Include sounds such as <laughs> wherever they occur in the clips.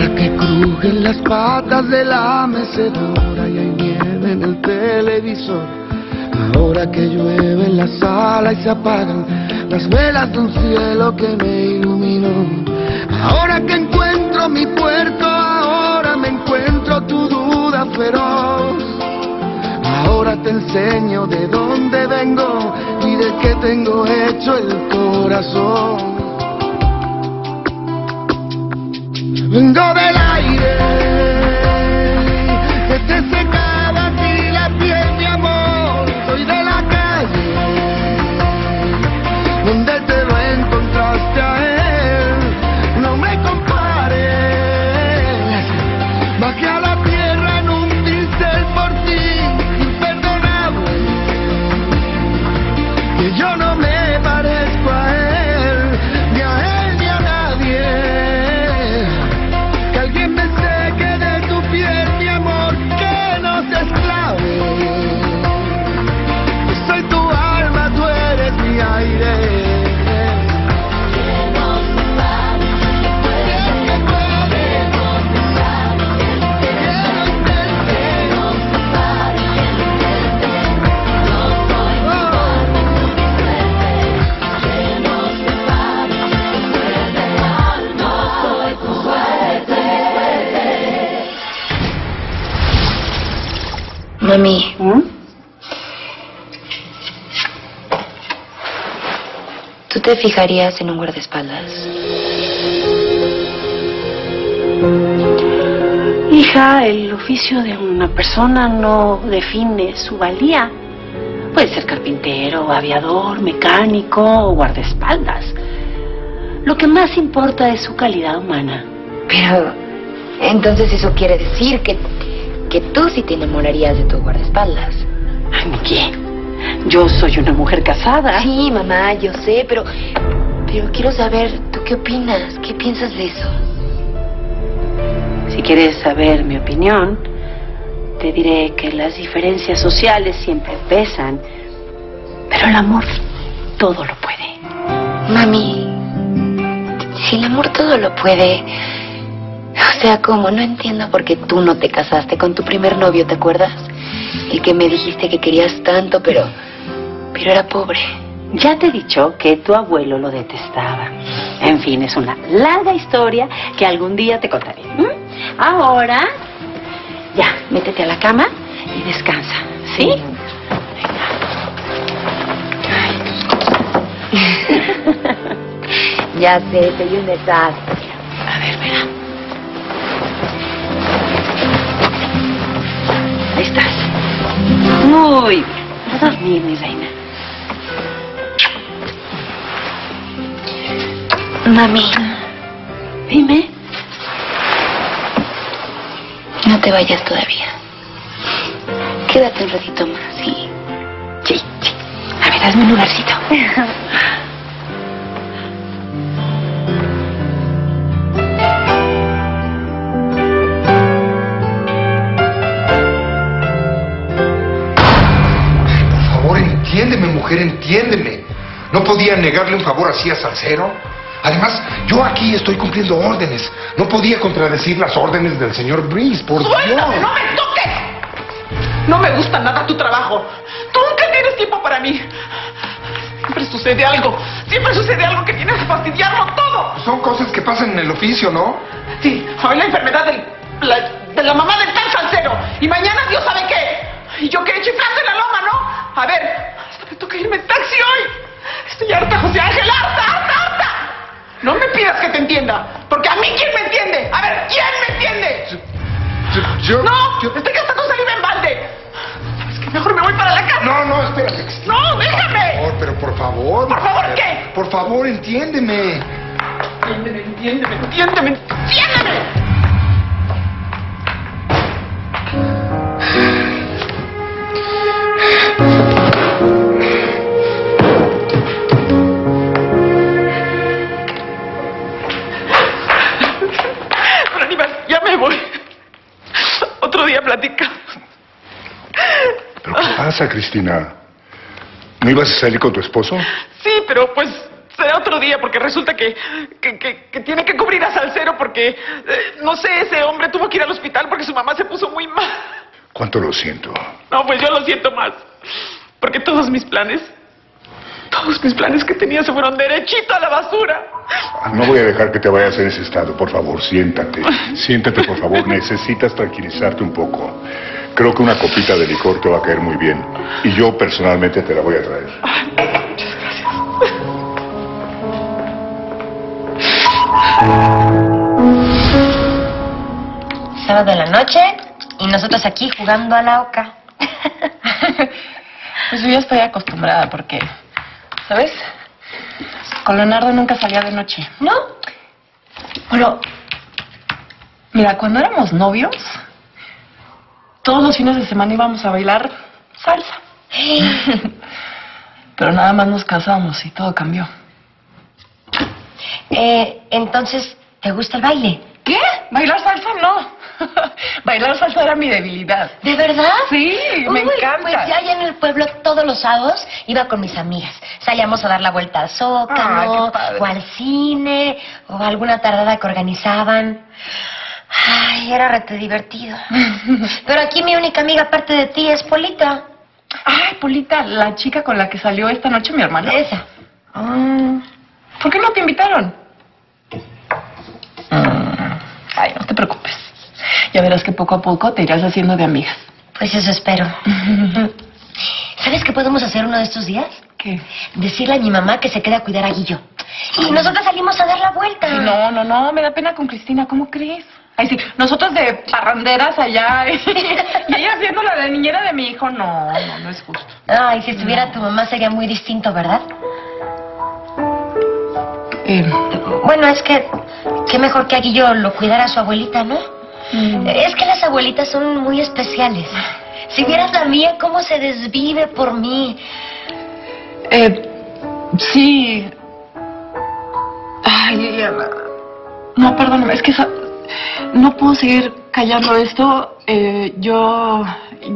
Ahora que crujen las patas de la mecedora y hay nieve en el televisor. Ahora que llueve en la sala y se apagan las velas de un cielo que me iluminó. Ahora que encuentro mi puerto, ahora me encuentro tu duda feroz. Ahora te enseño de dónde vengo y de qué tengo hecho el corazón. Vengo del aire te fijarías en un guardaespaldas? Hija, el oficio de una persona no define su valía. Puede ser carpintero, aviador, mecánico o guardaespaldas. Lo que más importa es su calidad humana. Pero, entonces eso quiere decir que, que tú sí te enamorarías de tu guardaespaldas. Ay, ¿qué? Yo soy una mujer casada. Sí, mamá, yo sé, pero, pero quiero saber, ¿tú qué opinas? ¿Qué piensas de eso? Si quieres saber mi opinión, te diré que las diferencias sociales siempre pesan, pero el amor todo lo puede. Mami, si el amor todo lo puede, o sea, ¿cómo? No entiendo por qué tú no te casaste con tu primer novio, ¿te acuerdas? El que me dijiste que querías tanto, pero, pero era pobre. Ya te he dicho que tu abuelo lo detestaba. En fin, es una larga historia que algún día te contaré. Ahora, ya, métete a la cama y descansa, ¿sí? Ya sé, soy un desastre. A ver, verá. Ahí estás. Muy bien. A dormir, mi reina. Mami, Dime. no te vayas todavía. Quédate un ratito más, ¿sí? Sí, sí. A ver, hazme un lugarcito. Por favor, entiéndeme, mujer, entiéndeme. No podía negarle un favor así a Salcero. Además, yo aquí estoy cumpliendo órdenes. No podía contradecir las órdenes del señor Breeze, por Dios. ¡Suéltame! ¡No me toques! No me gusta nada tu trabajo. Tú nunca tienes tiempo para mí. Siempre sucede algo. Siempre sucede algo que tienes que fastidiarlo todo. Son cosas que pasan en el oficio, ¿no? Sí, hoy la enfermedad del, la- de la mamá del tal salsero. Y mañana Dios sabe qué. Y yo qué chiflando en la loma, ¿no? A ver, hasta me toca irme en taxi hoy. Estoy harta, José Ángel, harta, harta. No me pidas que te entienda. Porque a mí, ¿quién me entiende? A ver, ¿quién me entiende? Yo, No, yo- estoy gastando saliva en balde. ¿Sabes qué? Mejor me voy para la casa. No, no, espérate. No, déjame. Por favor, pero por favor. ¿Por favor mujer. qué? Por favor, entiéndeme. Entiéndeme, entiéndeme, entiéndeme, entiéndeme. Pasa, Cristina? ¿No ibas a salir con tu esposo? Sí, pero pues será otro día, porque resulta que, que, que- que tiene que cubrir a Salcero porque, eh, no sé, ese hombre tuvo que ir al hospital porque su mamá se puso muy mal. ¿Cuánto lo siento? No, pues yo lo siento más. Porque todos mis planes, todos mis planes que tenía se fueron derechito a la basura. No voy a dejar que te vayas en ese estado. Por favor, siéntate. <laughs> Siéntate, por favor. Necesitas tranquilizarte un poco. Creo que una copita de licor te va a caer muy bien. Y yo personalmente te la voy a traer. Sábado de la noche y nosotros aquí jugando a la oca. <laughs> Pues yo ya estoy acostumbrada porque, ¿sabes? Con Leonardo nunca salía de noche. ¿No? Bueno, mira, cuando éramos novios, todos los fines de semana íbamos a bailar salsa. <laughs> Pero nada más nos casamos y todo cambió. Eh, entonces, ¿te gusta el baile? ¿Qué? ¿Bailar salsa? No. <laughs> Bailar salsa era mi debilidad. ¿De verdad? Sí, me Uy, encanta. Pues ya allá en el pueblo todos los sábados iba con mis amigas. Salíamos a dar la vuelta al Zócalo, o al cine, o a alguna tardada que organizaban. Ay, era rete divertido. <laughs> Pero aquí mi única amiga aparte de ti es Polita. Ay, Polita, la chica con la que salió esta noche mi hermana. Esa. Ah, ¿Por qué no te invitaron? Mm, Ay, no te preocupes. Ya verás que poco a poco te irás haciendo de amigas. Pues eso espero. <laughs> ¿Sabes qué podemos hacer uno de estos días? ¿Qué? Decirle a mi mamá que se quede a cuidar a Guillo. Y nosotros salimos a dar la vuelta. No, no, no, me da pena con Cristina, ¿cómo crees? Ay, sí, nosotros de parranderas allá <laughs> y ella haciendo la de niñera de mi hijo, no, no, no es justo. Ay, si estuviera tu mamá sería muy distinto, ¿verdad? Eh, Bueno, es que qué mejor que a Guillo lo cuidara su abuelita, ¿no? mm, Es que las abuelitas son muy especiales. Si vieras la mía, cómo se desvive por mí. eh, sí. Ay, Liliana. No, perdóname, es que sa- no puedo seguir callando esto. Eh, yo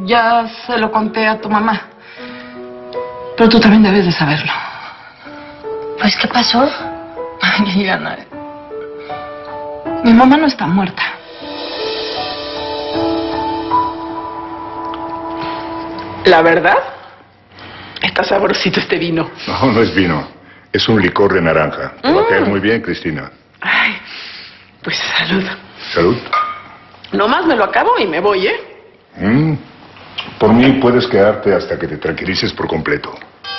ya se lo conté a tu mamá. Pero tú también debes de saberlo. Pues, ¿qué pasó? Ay, Liliana. Mi mamá no está muerta. La verdad, está sabrosito este vino. No, no es vino. Es un licor de naranja. Te va a caer muy bien, Cristina. Ay, pues salud. Salud. Nomás me lo acabo y me voy, ¿eh? Mm. Por mí puedes quedarte hasta que te tranquilices por completo.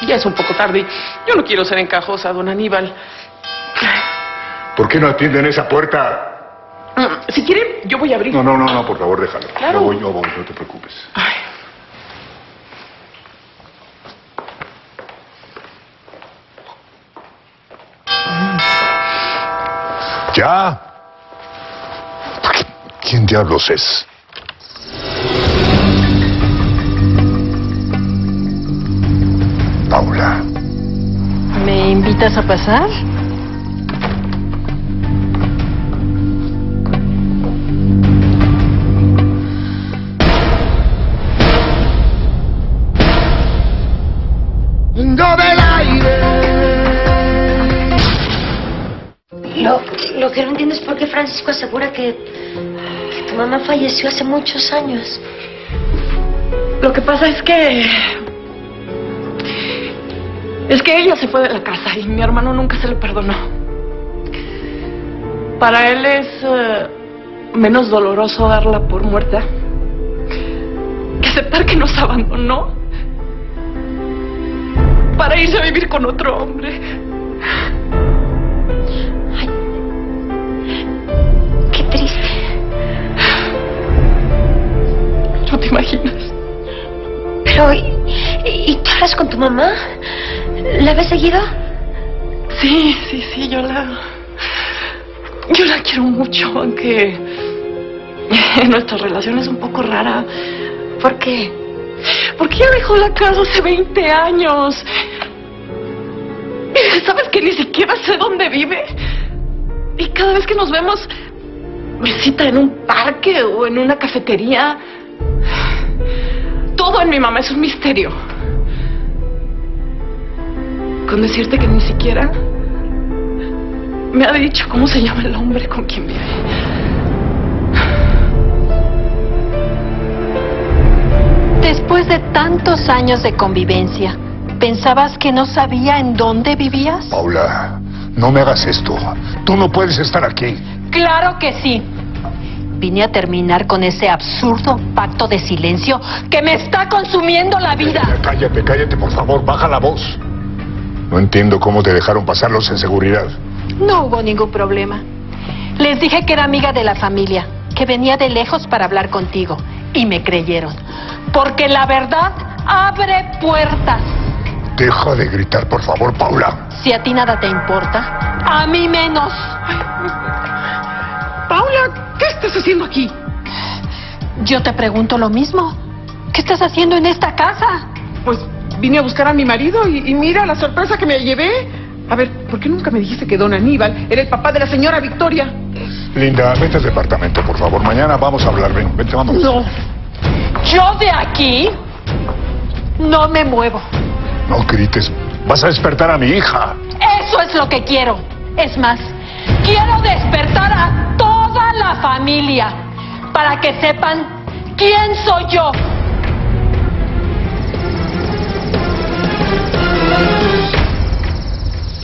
Ya es un poco tarde. Yo no quiero ser encajosa, don Aníbal. ¿Por qué no atienden esa puerta? Mm, Si quiere, yo voy a abrir. No, no, no, no, por favor, déjalo. Claro. Yo voy, yo voy, no te preocupes. Ay. ¿Ya? ¿Quién diablos es? Paula. ¿Me invitas a pasar? Vengo del aire. Lo, lo que no entiendo es por qué Francisco asegura que, mamá falleció hace muchos años. Lo que pasa es que... Es que ella se fue de la casa y mi hermano nunca se lo perdonó. Para él es eh, menos doloroso darla por muerta que aceptar que nos abandonó para irse a vivir con otro hombre. Pero, ¿y, y tú hablas con tu mamá? ¿La ves seguido? Sí, sí, sí, yo la... Yo la quiero mucho, aunque nuestra relación es un poco rara. ¿Por qué? Porque ella dejó la casa hace 20 años. ¿Sabes que ni siquiera sé dónde vive? Y cada vez que nos vemos, me cita en un parque o en una cafetería. Todo en mi mamá es un misterio. Con decirte que ni siquiera me ha dicho cómo se llama el hombre con quien vive. Después de tantos años de convivencia, ¿pensabas que no sabía en dónde vivías? Paula, no me hagas esto. Tú no puedes estar aquí. Claro que sí. Vine a terminar con ese absurdo pacto de silencio que me está consumiendo la vida. Cállate, cállate, por favor, baja la voz. No entiendo cómo te dejaron pasarlos en seguridad. No hubo ningún problema. Les dije que era amiga de la familia, que venía de lejos para hablar contigo. Y me creyeron. Porque la verdad abre puertas. Deja de gritar, por favor, Paula. Si a ti nada te importa, a mí menos. Paula, ¿qué estás haciendo aquí? Yo te pregunto lo mismo. ¿Qué estás haciendo en esta casa? Pues vine a buscar a mi marido y, y mira la sorpresa que me llevé. A ver, ¿por qué nunca me dijiste que don Aníbal era el papá de la señora Victoria? Linda, vete al departamento, por favor. Mañana vamos a hablar. Ven, vete, vamos. No. Yo de aquí no me muevo. No grites. Vas a despertar a mi hija. Eso es lo que quiero. Es más, quiero despertar a la familia para que sepan quién soy yo.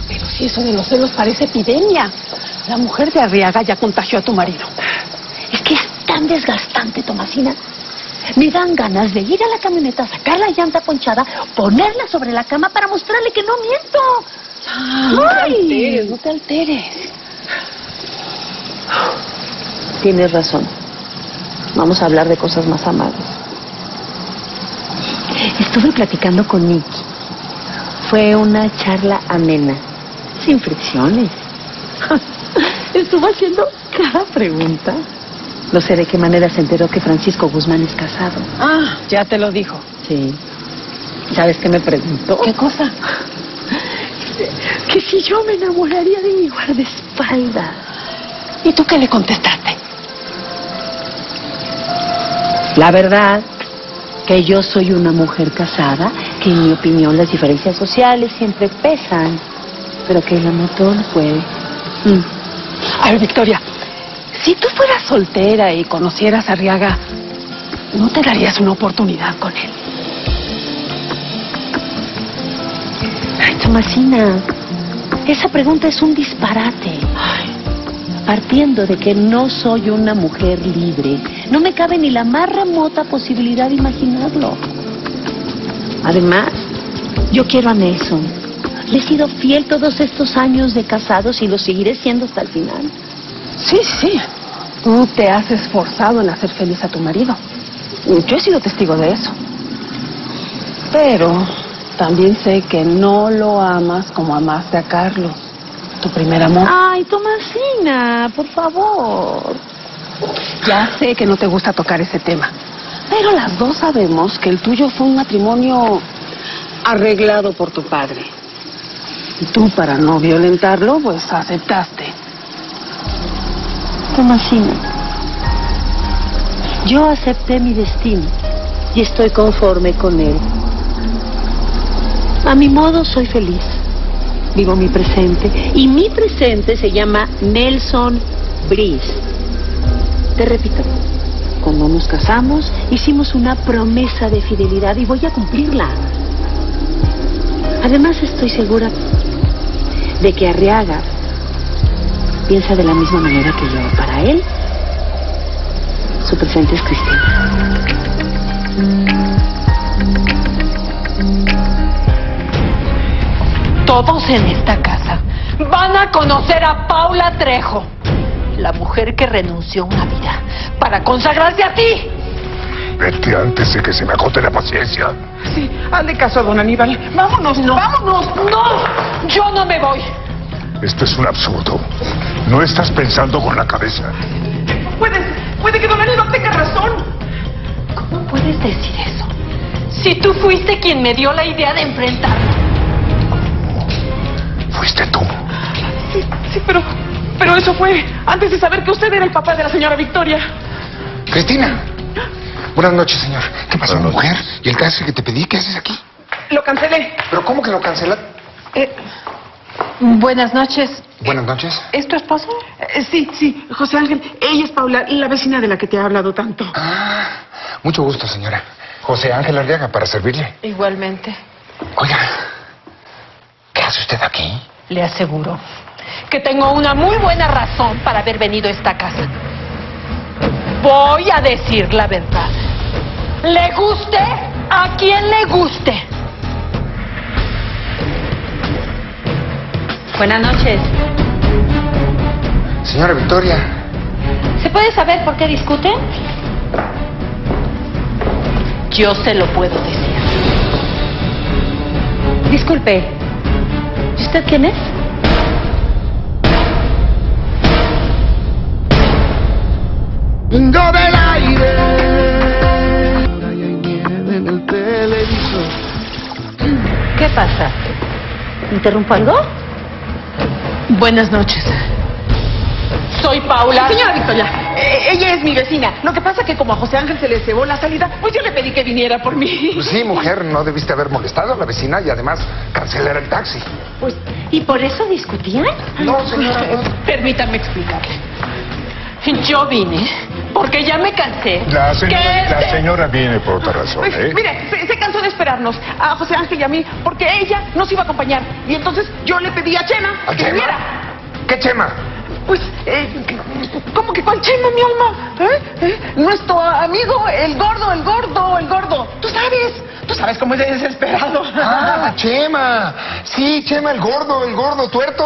Pero si eso de los celos parece epidemia. La mujer de Arriaga ya contagió a tu marido. Es que es tan desgastante, Tomasina. Me dan ganas de ir a la camioneta, sacar la llanta ponchada, ponerla sobre la cama para mostrarle que no miento. no te alteres, no te alteres. Tienes razón. Vamos a hablar de cosas más amables. Estuve platicando con Nicky. Fue una charla amena, sin fricciones. <laughs> Estuvo haciendo cada pregunta. No sé de qué manera se enteró que Francisco Guzmán es casado. Ah, ya te lo dijo. Sí. ¿Sabes qué me preguntó? ¿Qué cosa? Que si yo me enamoraría de mi guardaespaldas. ¿Y tú qué le contestaste? La verdad que yo soy una mujer casada, que en mi opinión las diferencias sociales siempre pesan, pero que el amor todo lo puede. Mm. A ver, Victoria, si tú fueras soltera y conocieras a Arriaga, ¿no te darías una oportunidad con él? Ay, Tomasina, esa pregunta es un disparate. Partiendo de que no soy una mujer libre, no me cabe ni la más remota posibilidad de imaginarlo. Además, yo quiero a Nelson. Le he sido fiel todos estos años de casados y lo seguiré siendo hasta el final. Sí, sí. Tú te has esforzado en hacer feliz a tu marido. Yo he sido testigo de eso. Pero también sé que no lo amas como amaste a Carlos, tu primer amor. Ay, Tomasina, por favor. Ya sé que no te gusta tocar ese tema, pero las dos sabemos que el tuyo fue un matrimonio arreglado por tu padre. Y tú, para no violentarlo, pues aceptaste. Tomasina, yo acepté mi destino y estoy conforme con él. A mi modo soy feliz. Vivo mi presente y mi presente se llama Nelson Brice. Te repito, cuando nos casamos hicimos una promesa de fidelidad y voy a cumplirla. Además estoy segura de que Arriaga piensa de la misma manera que yo. Para él, su presente es Cristina. Todos en esta casa van a conocer a Paula Trejo, la mujer que renunció a una vida para consagrarse a ti. Vete antes de que se me agote la paciencia. Sí, hazle caso a don Aníbal. Vámonos, vámonos. No, yo no me voy. Esto es un absurdo. No estás pensando con la cabeza. Puede, puede que don Aníbal tenga razón. ¿Cómo puedes decir eso? Si tú fuiste quien me dio la idea de enfrentarlo. Fuiste tú. Sí, sí, pero, pero eso fue antes de saber que usted era el papá de la señora Victoria. Cristina. Buenas noches, señor. ¿Qué pasó, Buenas noches. mujer? ¿Y el taxi que te pedí? ¿Qué haces aquí? Lo cancelé. ¿Pero cómo que lo cancela? Eh, Buenas noches. Buenas noches. ¿Es tu esposo? Eh, sí, sí, José Ángel. Ella es Paula, la vecina de la que te ha hablado tanto. Ah, mucho gusto, señora. José Ángel Arriaga, para servirle. Igualmente. Oiga, ¿qué hace usted aquí? Le aseguro que tengo una muy buena razón para haber venido a esta casa. Voy a decir la verdad. Le guste a quien le guste. Buenas noches. Señora Victoria, ¿Se puede saber por qué discuten? Yo se lo puedo decir. Disculpe. ¿Y usted quién es? Vengo del aire. Ahora hay nieve en el televisor. ¿Qué pasa? ¿Interrumpo algo? Buenas noches. Soy Paula. Señora Victoria, ella es mi vecina. Lo que pasa es que como a José Ángel se le cebó la salida, pues yo le pedí que viniera por mí. pues sí, mujer, no debiste haber molestado a la vecina y además cancelar el taxi. Pues, ¿Y por eso discutían? No, señora, no. <laughs> Permítame explicarle. Yo vine porque ya me cansé. La señora, la este- señora viene por otra razón, ¿eh? Mire, se, se cansó de esperarnos a José Ángel y a mí porque ella nos iba a acompañar. Y entonces yo le pedí a Chema ¿A que Chema? viniera. ¿Qué Chema? Pues, eh, ¿cómo que cuál Chema, mi alma? ¿Eh? ¿Eh? Nuestro amigo, el gordo, el gordo, el gordo. Tú sabes, tú sabes cómo es de desesperado. Ah, Chema. Sí, Chema, el gordo, el gordo, tuerto.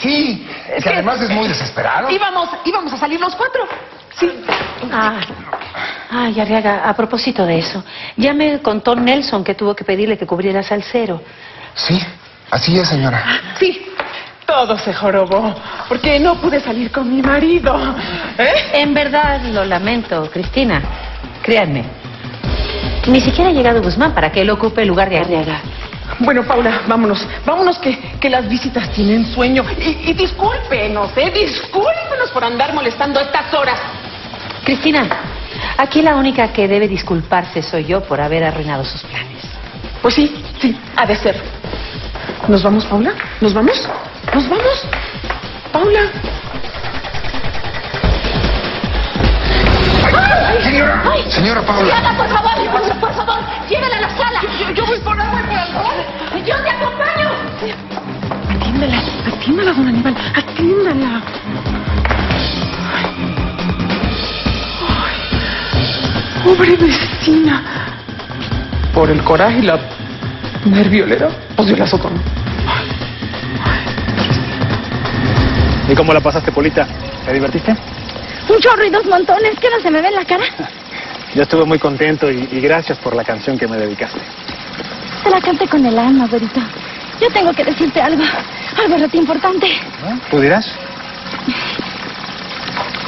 Sí, Es que que- además es muy desesperado. Íbamos, íbamos a salir los cuatro. Sí. Ah, ay, Arriaga, a propósito de eso, ya me contó Nelson que tuvo que pedirle que cubriera Salcero. Sí, así es, señora. Sí, todo se jorobó, porque no pude salir con mi marido. ¿Eh? En verdad lo lamento, Cristina. Créanme. Ni siquiera ha llegado Guzmán para que él ocupe el lugar de Arriaga. Bueno, Paula, vámonos, vámonos que, que las visitas tienen sueño. Y, y discúlpenos, ¿eh? Discúlpenos por andar molestando a estas horas. Cristina, aquí la única que debe disculparse soy yo por haber arruinado sus planes. Pues sí, sí, ha de ser. ¿Nos vamos, Paula? ¿Nos vamos? ¿Nos vamos? Paula. Señora, señora Paula. por favor, por, por favor, llévela a la sala. Yo, yo voy por agua y por alcohol. Yo te acompaño. Atiéndala, atiéndala, don Aníbal, atiéndala. Ay, pobre vecina. Por el coraje y la nerviolera, pues yo la azotón. ¿Y cómo la pasaste, Polita? ¿Te divertiste? Un chorro y dos montones, ¿qué no se me ve en la cara? <laughs> Yo estuve muy contento y, y gracias por la canción que me dedicaste. Te la canté con el alma, güerito. Yo tengo que decirte algo, algo rete importante. ¿Tú dirás?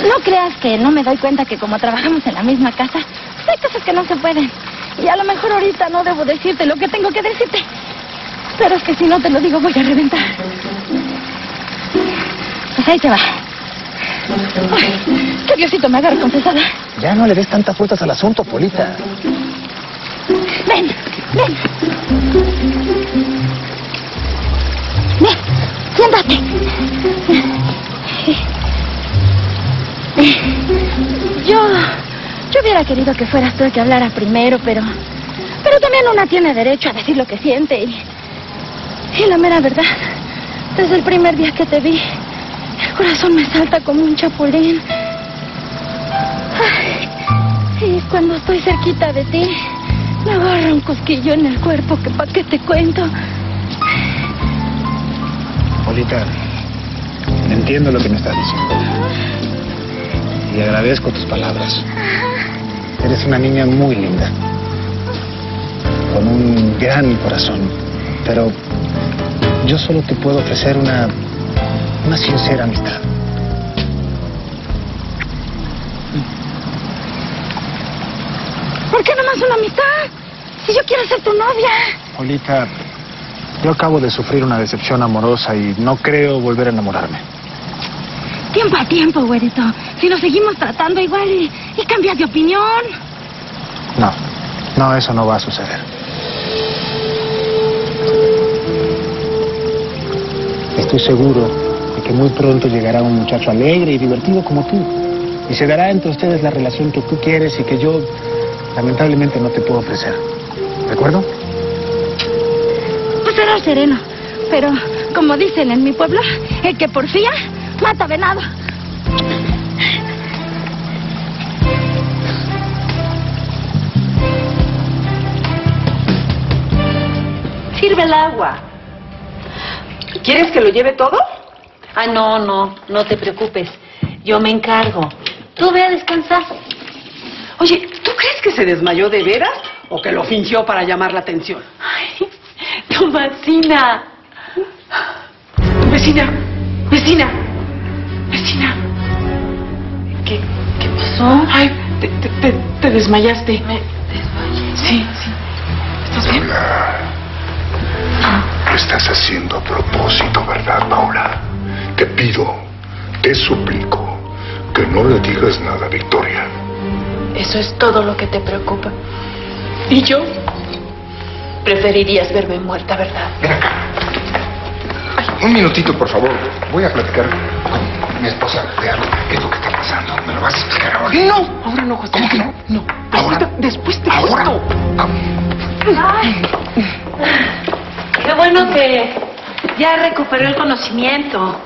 No creas que no me doy cuenta que como trabajamos en la misma casa, hay cosas que no se pueden. Y a lo mejor ahorita no debo decirte lo que tengo que decirte. Pero es que si no te lo digo voy a reventar. Pues ahí te va. Ay, que Diosito me agarre confesada. Ya no le des tantas vueltas al asunto, Polita. Ven, ven. Ven, siéntate. Yo, yo hubiera querido que fueras tú el que hablara primero, pero, pero también una tiene derecho a decir lo que siente y, y la mera verdad, desde el primer día que te vi, el corazón me salta como un chapulín. Ay, y cuando estoy cerquita de ti, me agarra un cosquillo en el cuerpo que pa' qué te cuento. Polita, entiendo lo que me estás diciendo. Y agradezco tus palabras. Eres una niña muy linda. Con un gran corazón. Pero yo solo te puedo ofrecer una, una sincera amistad. ¿Por qué nomás una amistad? Si yo quiero ser tu novia. Polita, yo acabo de sufrir una decepción amorosa y no creo volver a enamorarme. Tiempo a tiempo, güerito. Si nos seguimos tratando igual y, y cambias de opinión. No, no, eso no va a suceder. Estoy seguro que muy pronto llegará un muchacho alegre y divertido como tú. Y se dará entre ustedes la relación que tú quieres y que yo, lamentablemente, no te puedo ofrecer. ¿De acuerdo? Pues será sereno. Pero, como dicen en mi pueblo, el que porfía mata venado. Sirve el agua. ¿Quieres que lo lleve todo? Ah, no, no, no te preocupes. Yo me encargo. Tú ve a descansar. Oye, ¿tú crees que se desmayó de veras o que lo fingió para llamar la atención? Ay, Tomasina. Vecina, vecina, vecina. ¿Qué, qué pasó? Ay, te, te, te, te desmayaste. Me desmayé. Sí, sí. ¿Estás bien? Lo estás haciendo a propósito, ¿verdad, Paula? Te pido, te suplico, que no le digas nada a Victoria. Eso es todo lo que te preocupa. ¿Y yo? Preferirías verme muerta, ¿verdad? Ven acá. Un minutito, por favor. Voy a platicar con mi esposa de algo. ¿Qué es lo que está pasando? ¿Me lo vas a explicar ahora? No, ahora no, José. ¿Cómo que no? No. ¿Ahora? Después te, después te ¿Ahora? Ay, qué bueno que ya recuperó el conocimiento.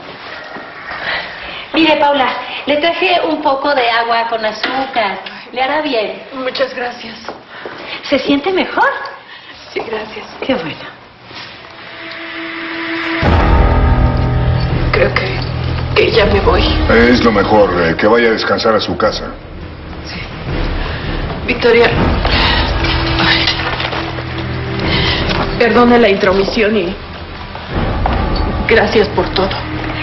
Mire, Paula, le traje un poco de agua con azúcar. Le hará bien. Muchas gracias. ¿Se siente mejor? Sí, gracias. Qué bueno. Creo que, que ya me voy. Es lo mejor, eh, que vaya a descansar a su casa. Victoria. Ay. Perdone la intromisión y gracias por todo.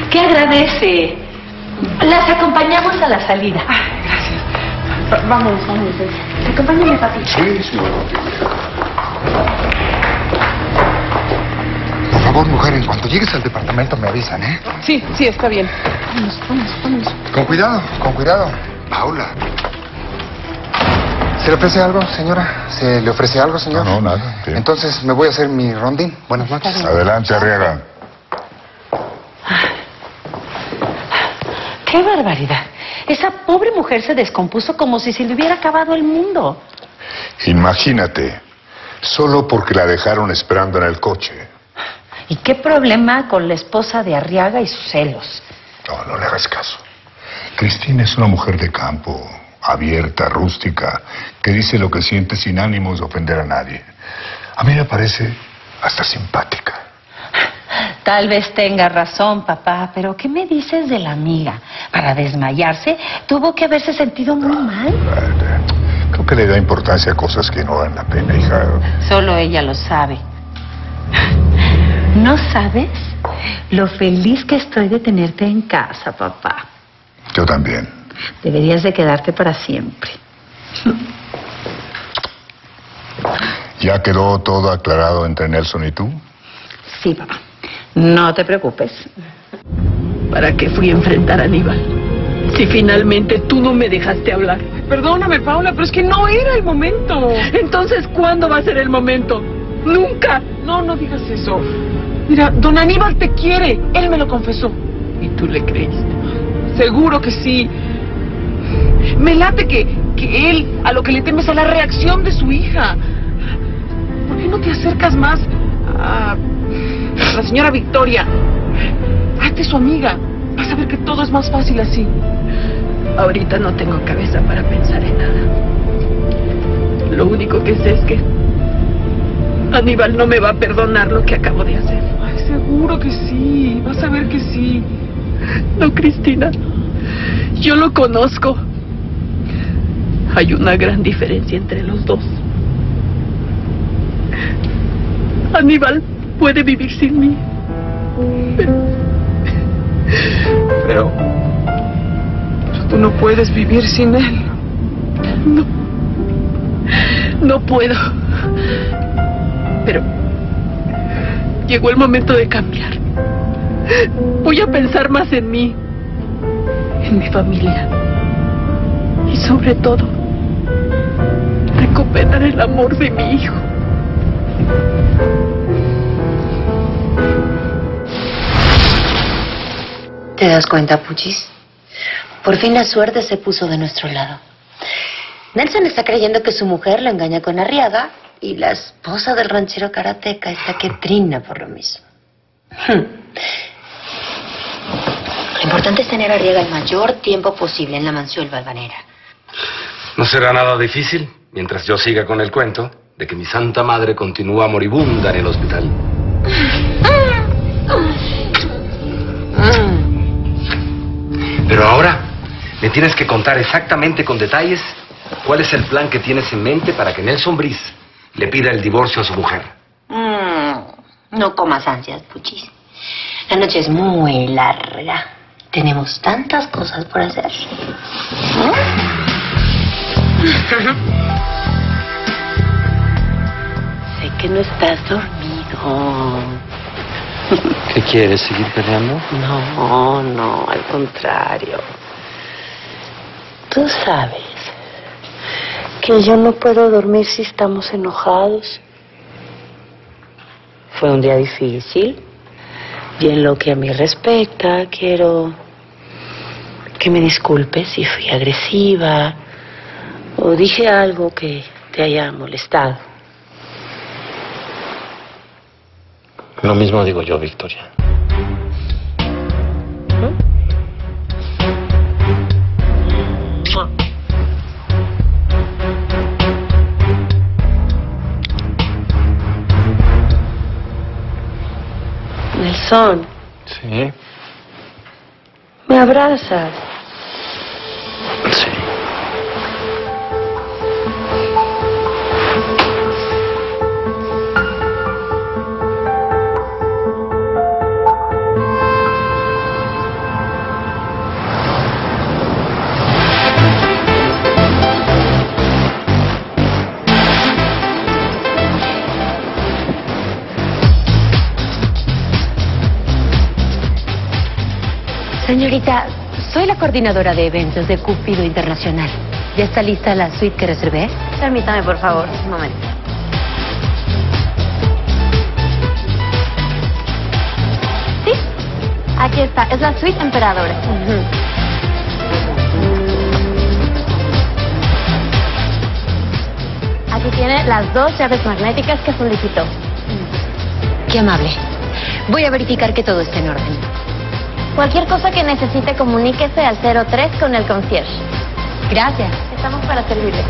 ¿Qué agradece? Las acompañamos a la salida. Va- Vamos, vamos. Acompáñame, papi. Sí, sí, bueno. Por favor, mujer, en cuanto llegues al departamento me avisan, ¿eh? Sí, sí, está bien. Vamos, vamos, vamos. Con cuidado, con cuidado. Paula. ¿Se le ofrece algo, señora? ¿Se le ofrece algo, señor? No, no, nada, sí. Entonces me voy a hacer mi rondín. Buenas noches. Adelante, Arriaga. ¡Qué barbaridad! Esa pobre mujer se descompuso como si se le hubiera acabado el mundo. Imagínate, solo porque la dejaron esperando en el coche. ¿Y qué problema con la esposa de Arriaga y sus celos? No, no le hagas caso. Cristina es una mujer de campo, abierta, rústica, que dice lo que siente sin ánimos de ofender a nadie. A mí me parece hasta simpática. Tal vez tenga razón, papá, pero ¿qué me dices de la amiga? Para desmayarse, tuvo que haberse sentido muy mal. Eh, Creo que le da importancia a cosas que no dan la pena, hija. Solo ella lo sabe. ¿No sabes lo feliz que estoy de tenerte en casa, papá? Yo también. Deberías de quedarte para siempre. ¿Ya quedó todo aclarado entre Nelson y tú? Sí, papá. No te preocupes. ¿Para qué fui a enfrentar a Aníbal? Si finalmente tú no me dejaste hablar. Perdóname, Paula, pero es que no era el momento. Entonces, ¿cuándo va a ser el momento? Nunca. No, no digas eso. Mira, don Aníbal te quiere. Él me lo confesó. Y tú le creíste. Seguro que sí. Me late que, que él a lo que le temes a la reacción de su hija. ¿Por qué no te acercas más a la señora Victoria? Hazte su amiga. Vas a ver que todo es más fácil así. Ahorita no tengo cabeza para pensar en nada. Lo único que sé es que Aníbal no me va a perdonar lo que acabo de hacer. Ay, seguro que sí. Vas a ver que sí. No, Cristina. Yo lo conozco. Hay una gran diferencia entre los dos. Aníbal puede vivir sin mí. Pero, pero tú no puedes vivir sin él. No. No puedo. Pero llegó el momento de cambiar. Voy a pensar más en mí, en mi familia y sobre todo recuperar el amor de mi hijo. ¿Te das cuenta, Puchis? Por fin la suerte se puso de nuestro lado. Nelson está creyendo que su mujer lo engaña con Arriaga y la esposa del ranchero karateca está que trina por lo mismo. Hmm. Lo importante es tener a Arriaga el mayor tiempo posible en la mansión balvanera. No será nada difícil mientras yo siga con el cuento de que mi santa madre continúa moribunda en el hospital. Pero ahora me tienes que contar exactamente con detalles cuál es el plan que tienes en mente para que Nelson Brice le pida el divorcio a su mujer. Mm, no comas ansias, Puchis. La noche es muy larga. Tenemos tantas cosas por hacer. Sé que no estás dormido. ¿Qué quieres? ¿Seguir peleando? No, no, al contrario. Tú sabes que yo no puedo dormir si estamos enojados. Fue un día difícil. Y en lo que a mí respecta, quiero que me disculpes si fui agresiva o dije algo que te haya molestado. Lo mismo digo yo, Victoria. Nelson, Sí. ¿me abrazas? Señorita, soy la coordinadora de eventos de Cupido Internacional. ¿Ya está lista la suite que reservé? Permítame, por favor, un momento. Sí, aquí está. Es la suite emperadora. Aquí tiene las dos llaves magnéticas que solicitó. Qué amable. Voy a verificar que todo esté en orden. Cualquier cosa que necesite, comuníquese al 03 con el concierge. Gracias. Estamos para servirle.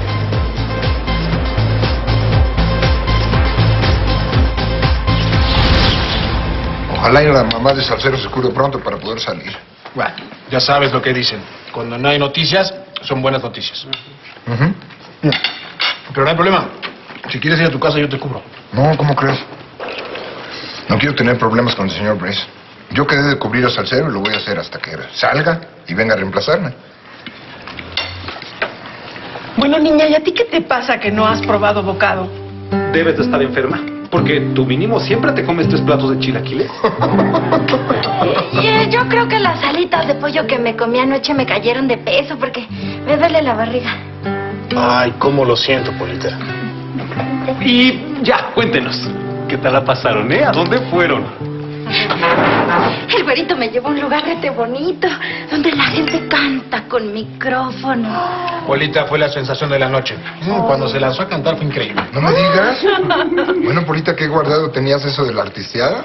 Ojalá y la mamá de Salcero se cure pronto para poder salir. Bueno, ya sabes lo que dicen. Cuando no hay noticias, son buenas noticias. Pero no hay problema. Si quieres ir a tu casa, yo te cubro. No, ¿cómo crees? No quiero tener problemas con el señor Brace. Yo quedé de cubrir a Salcero y lo voy a hacer hasta que salga y venga a reemplazarme. Bueno, niña, ¿y a ti qué te pasa que no has probado bocado? Debes de estar enferma. Porque tú mínimo siempre te comes tres platos de chilaquiles. <laughs> Eh, yo creo que las alitas de pollo que me comí anoche me cayeron de peso porque me duele la barriga. Ay, cómo lo siento, Polita. Y ya, cuéntenos. ¿Qué tal la pasaron, eh? ¿A dónde fueron? El güerito me llevó a un lugar rete bonito donde la gente canta con micrófono. Polita fue la sensación de la noche. Cuando se lanzó a cantar fue increíble. ¿No me digas? <laughs> Bueno, Polita, ¿qué guardado tenías eso de la artisteada?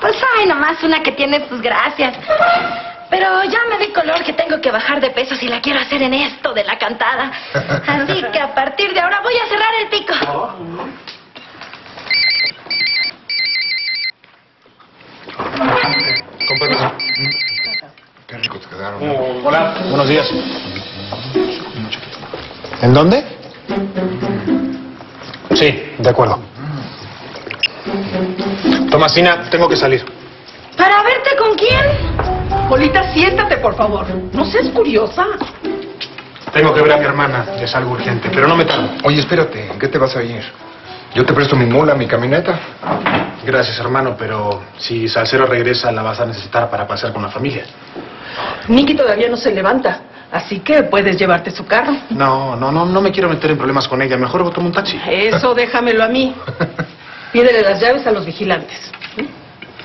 Pues ay, nomás una que tiene sus gracias. Pero ya me di color que tengo que bajar de peso si la quiero hacer en esto de la cantada. <laughs> Así que a partir de ahora voy a cerrar el pico. Con permiso. Qué rico te quedaron. Hola, buenos días. ¿En dónde? Sí, de acuerdo. Tomasina, tengo que salir. ¿Para verte con quién? Polita, siéntate, por favor. No seas curiosa. Tengo que ver a mi hermana, es algo urgente, pero no me tardo. Oye, espérate, ¿en qué te vas a ir? Yo te presto mi mula, mi camioneta. Gracias, hermano, pero si Salcero regresa, la vas a necesitar para pasear con la familia. Nicky todavía no se levanta, así que puedes llevarte su carro. No, no, no, no me quiero meter en problemas con ella. Mejor tomo un taxi. Eso <laughs> déjamelo a mí. Pídele las llaves a los vigilantes.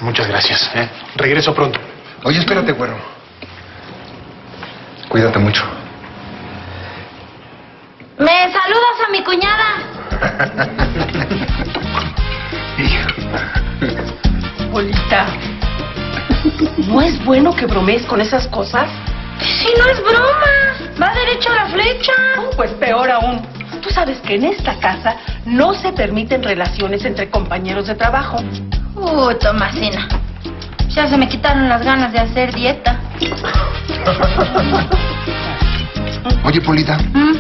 Muchas gracias. ¿eh? Regreso pronto. Oye, espérate, güero. Cuídate mucho. ¿Me saludas a mi cuñada? Polita, ¿no es bueno que bromees con esas cosas? Si no es broma, va derecho a la flecha. Pues peor aún. Tú sabes que en esta casa no se permiten relaciones entre compañeros de trabajo. Uh, Tomasina. Ya se me quitaron las ganas de hacer dieta. Oye, Polita, ¿Mm?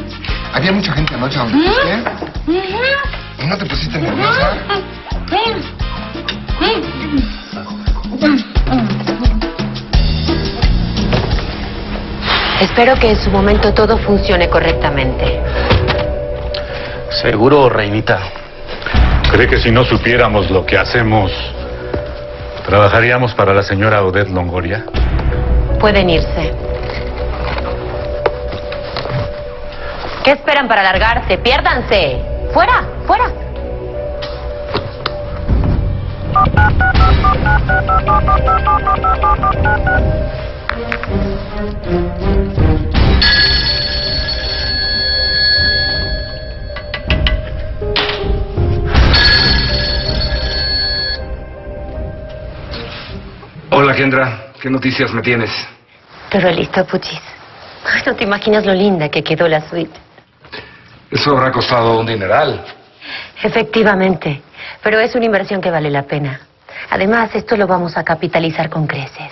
había mucha gente anoche donde ¿Mm? Fuiste, Ujú. ¿Y no te pusiste nerviosa? Espero que en su momento todo funcione correctamente. Seguro, reinita. ¿Cree que si no supiéramos lo que hacemos, trabajaríamos para la señora Odette Longoria? Pueden irse. ¿Qué esperan para largarse? Piérdanse. Fuera, fuera. Hola, Kendra. ¿Qué noticias me tienes? Todo listo, Puchis. No te imaginas lo linda que quedó la suite. Eso habrá costado un dineral. Efectivamente, pero es una inversión que vale la pena. Además, esto lo vamos a capitalizar con creces.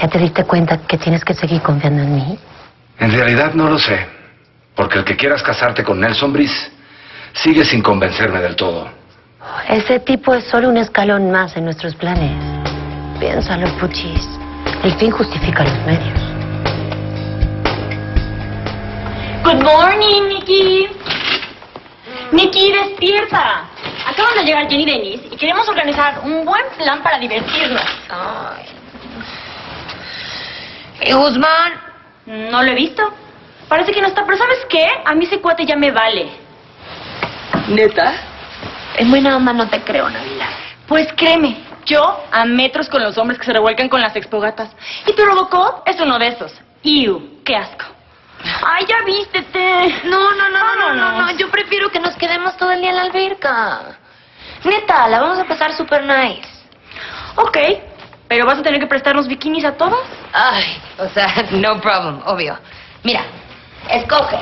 ¿Ya te diste cuenta que tienes que seguir confiando en mí? En realidad no lo sé. Porque el que quieras casarte con Nelson Brice sigue sin convencerme del todo. Ese tipo es solo un escalón más en nuestros planes. Piénsalo, Puchis. El fin justifica los medios. Good morning, Nikki. Nikki, despierta. Acaban de llegar Jenny y Denise y queremos organizar un buen plan para divertirnos. ¿Y Guzmán? No lo he visto. Parece que no está, pero ¿sabes qué? A mí ese cuate ya me vale. ¿Neta? En buena onda no te creo, Navidad. Pues créeme, yo a metros con los hombres que se revuelcan con las expogatas. Y tu Robocop es uno de esos. Iu, qué asco. Ay, ya vístete. No, no, no, no, no, no. Yo prefiero que nos quedemos todo el día en la alberca. Neta, la vamos a pasar super nice. Ok, pero vas a tener que prestarnos bikinis a todas. Ay, o sea, <laughs> no problem, obvio. Mira, escoge.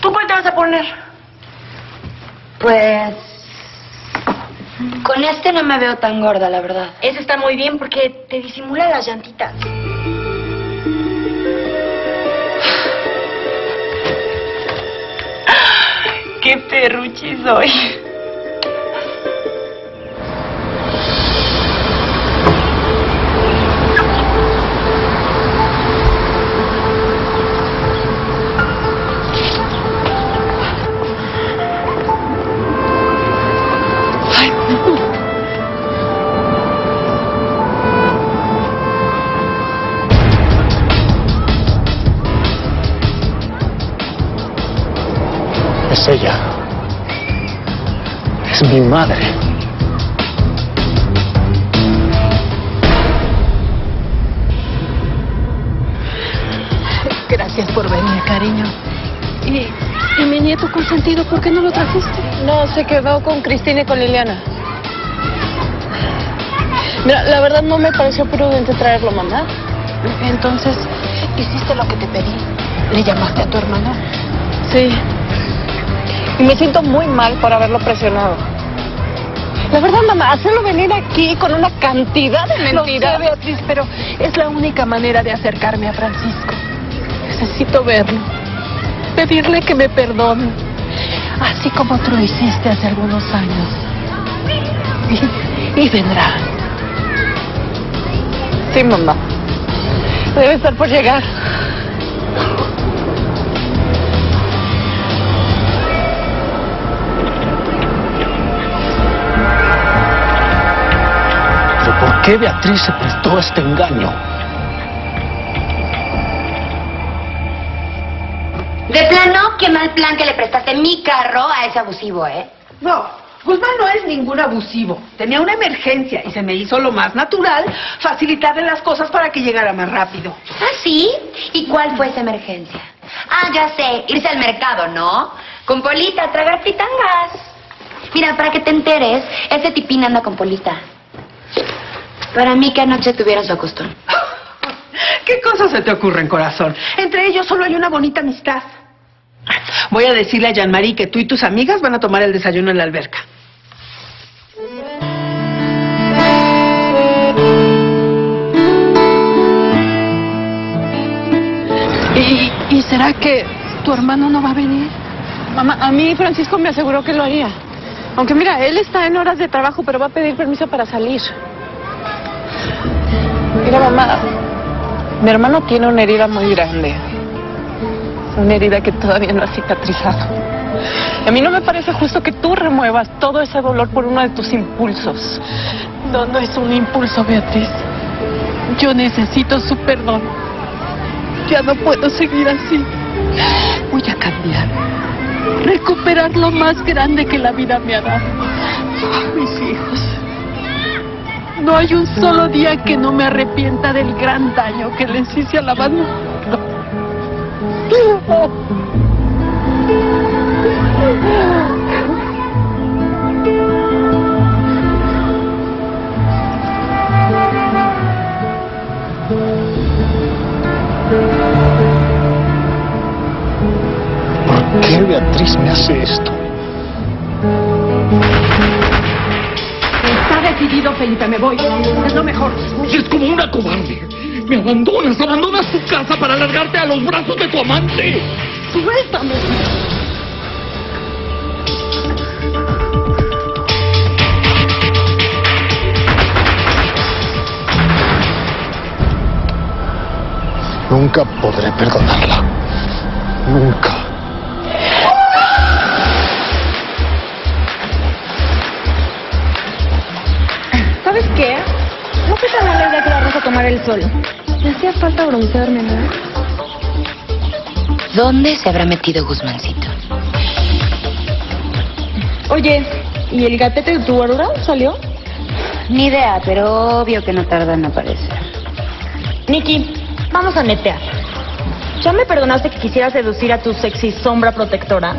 ¿Tú cuál te vas a poner? Pues... Con este no me veo tan gorda, la verdad. Ese está muy bien porque te disimula las llantitas. ¡Qué perruchi Es ella. Es mi madre. Gracias por venir, cariño. ¿Y, y mi nieto consentido, por qué no lo trajiste? No, se quedó con Cristina y con Liliana. Mira, la verdad no me pareció prudente traerlo, mamá. Entonces, hiciste lo que te pedí. ¿Le llamaste a tu hermano? Sí. Y me siento muy mal por haberlo presionado. La verdad, mamá, hacerlo venir aquí con una cantidad de mentiras. Lo sé, Beatriz, pero es la única manera de acercarme a Francisco. Necesito verlo. Pedirle que me perdone. Así como tú lo hiciste hace algunos años. Y, y vendrá. Sí, mamá. Debe estar por llegar. Por qué Beatriz se prestó a este engaño? De plano, qué mal plan que le prestaste mi carro a ese abusivo, ¿eh? No, Guzmán no es ningún abusivo. Tenía una emergencia y se me hizo lo más natural facilitarle las cosas para que llegara más rápido. ¿Ah, sí? ¿Y cuál fue esa emergencia? Ah, ya sé, irse al mercado, ¿no? Con Polita, a tragar pitangas. Mira, para que te enteres, ese tipín anda con Polita. Para mí que anoche tuvieron su acostón. <laughs> ¿Qué cosas se te ocurren, corazón? Entre ellos solo hay una bonita amistad. Voy a decirle a Jean-Marie que tú y tus amigas van a tomar el desayuno en la alberca. ¿Y, ¿Y será que tu hermano no va a venir? Mamá, a mí Francisco me aseguró que lo haría. Aunque mira, él está en horas de trabajo, pero va a pedir permiso para salir. Mira, mamá, mi hermano tiene una herida muy grande. Una herida que todavía no ha cicatrizado. A mí no me parece justo que tú remuevas todo ese dolor por uno de tus impulsos. No, no es un impulso, Beatriz. Yo necesito su perdón. Ya no puedo seguir así. Voy a cambiar. Recuperar lo más grande que la vida me ha dado. Mis hijos. No hay un solo día que no me arrepienta del gran daño que les hice a la banda. ¿Por qué Beatriz me hace esto? Decidido, Felipe, me voy. Es lo mejor. Es como una cobarde. Me abandonas, abandonas tu casa para largarte a los brazos de tu amante. Suéltame. Nunca podré perdonarla. Nunca. Tomar el sol. Me hacía falta broncearme, ¿no? ¿Dónde se habrá metido Guzmancito? Oye, ¿y el gatete de tu guarura salió? Ni idea, pero obvio que no tarda en aparecer. Nikki, vamos a netear. ¿Ya me perdonaste que quisiera seducir a tu sexy sombra protectora?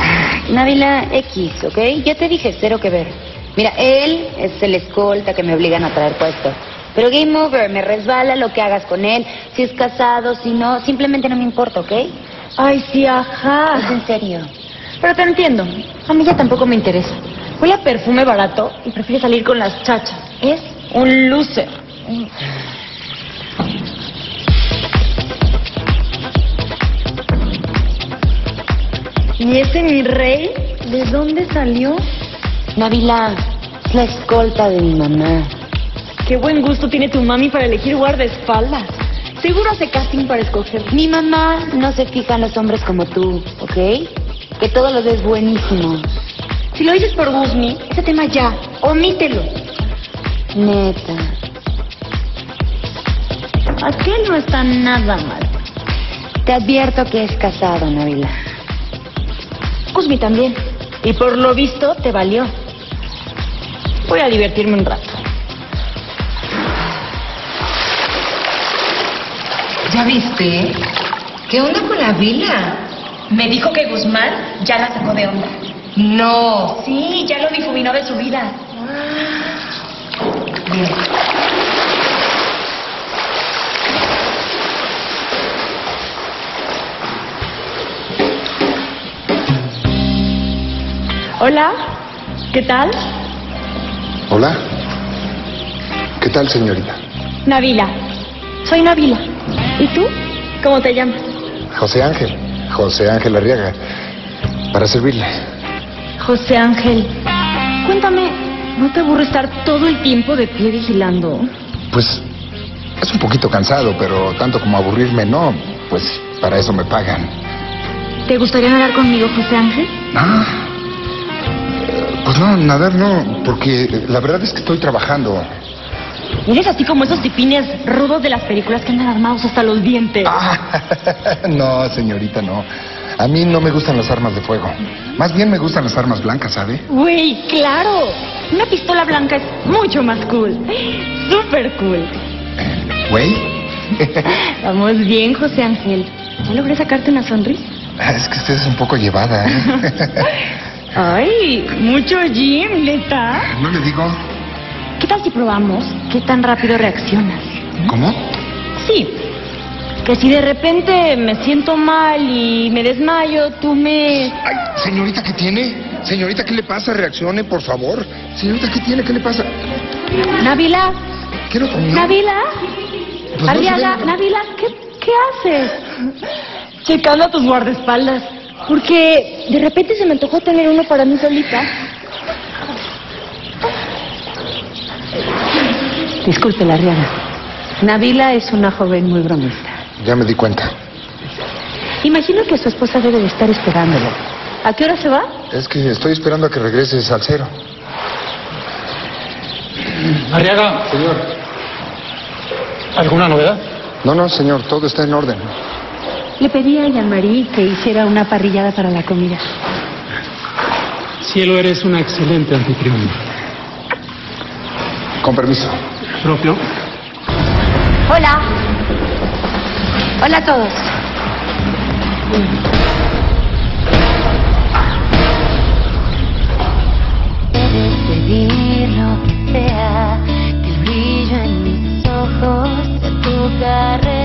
<sighs> Návila X, ¿ok? Ya te dije, cero que ver. Mira, él es el escolta que me obligan a traer puesto. Pero game over, me resbala lo que hagas con él. Si es casado, si no, simplemente no me importa, ¿ok? Ay, sí, ajá. Es en serio. Pero te entiendo. A mí ya tampoco me interesa. Huele a perfume barato y prefiere salir con las chachas. Es un loser. ¿Y ese mi rey? ¿De dónde salió? Návila, es la escolta de mi mamá. Qué buen gusto tiene tu mami para elegir guardaespaldas. Seguro hace casting para escoger. Mi mamá no se fija en los hombres como tú, ¿ok? Que todo lo ves buenísimo. Si lo dices por Guzmi, ese tema ya, omítelo. Neta. Aquel no está nada mal. Te advierto que es casado, Návila. Guzmi también. Y por lo visto te valió. Voy a divertirme un rato. ¿Ya viste? ¿Qué onda con la vila? Me dijo que Guzmán ya la sacó de onda. No. Sí, ya lo difuminó de su vida. Bien. Hola, ¿qué tal? Hola. ¿Qué tal, señorita? Navila. Soy Navila. ¿Y tú? ¿Cómo te llamas? José Ángel. José Ángel Arriaga. Para servirle. José Ángel. Cuéntame, ¿no te aburre estar todo el tiempo de pie vigilando? Pues es un poquito cansado, pero tanto como aburrirme no. Pues para eso me pagan. ¿Te gustaría nadar conmigo, José Ángel? Ah. Pues no, nadar no, porque la verdad es que estoy trabajando. Eres así como esos tipines rudos de las películas que andan armados hasta los dientes. <laughs> no, señorita, no. A mí no me gustan las armas de fuego. Más bien me gustan las armas blancas, ¿sabe? Güey, claro. Una pistola blanca es mucho más cool. Súper cool. ¿Güey? <laughs> Vamos bien, José Ángel. ¿Ya logré sacarte una sonrisa? Es que usted es un poco llevada, ¿eh? <laughs> Ay, mucho gym, neta. ¿No le digo? ¿Qué tal si probamos qué tan rápido reaccionas? ¿Cómo? Sí. Que si de repente me siento mal y me desmayo, tú me... Ay, señorita, ¿qué tiene? Señorita, ¿qué le pasa? Reaccione, por favor. Señorita, ¿qué tiene? ¿Qué le pasa? Navila, ¿Qué comió? Navila, Pues no ve. Navila, ¿qué, ¿qué haces? Checando tus guardaespaldas. Porque de repente se me antojó tener uno para mí solita. Disculpe, Larriana. Navila es una joven muy bromista. Ya me di cuenta. Imagino que su esposa debe de estar esperándolo. ¿A qué hora se va? Es que estoy esperando a que regrese Salcero. Arriaga. Señor. ¿Alguna novedad? No, no, señor, todo está en orden. Le pedí a Jean-Marie que hiciera una parrillada para la comida. Cielo, eres una excelente anfitrión. Con permiso. ¿Propio? Hola. Hola a todos. pedir lo que sea, que el brillo en mis ojos de tu carretera.